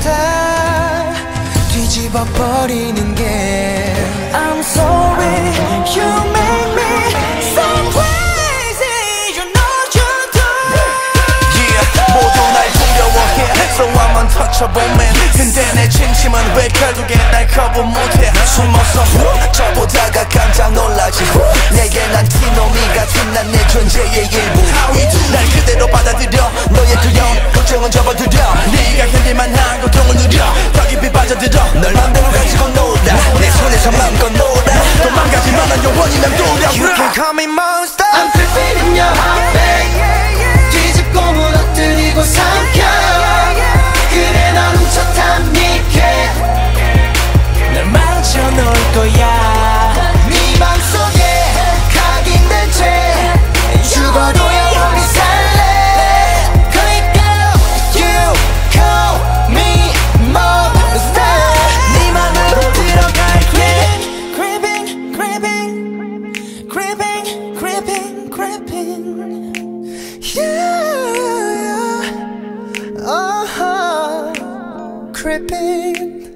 다. 뒤집어 버리는 게. I'm sorry. You make me so crazy. You know you do. Yeah 모두 날 두려워해. So I'm untouchable man 근데 내 진심은 왜 결국에 날 거부 못해? 숨어서 저보다가 깜짝 놀라지. 내게 난 티노미 같은 난 내 존재의 일부. Creeping, creeping, creeping. Yeah, yeah. Oh, creeping.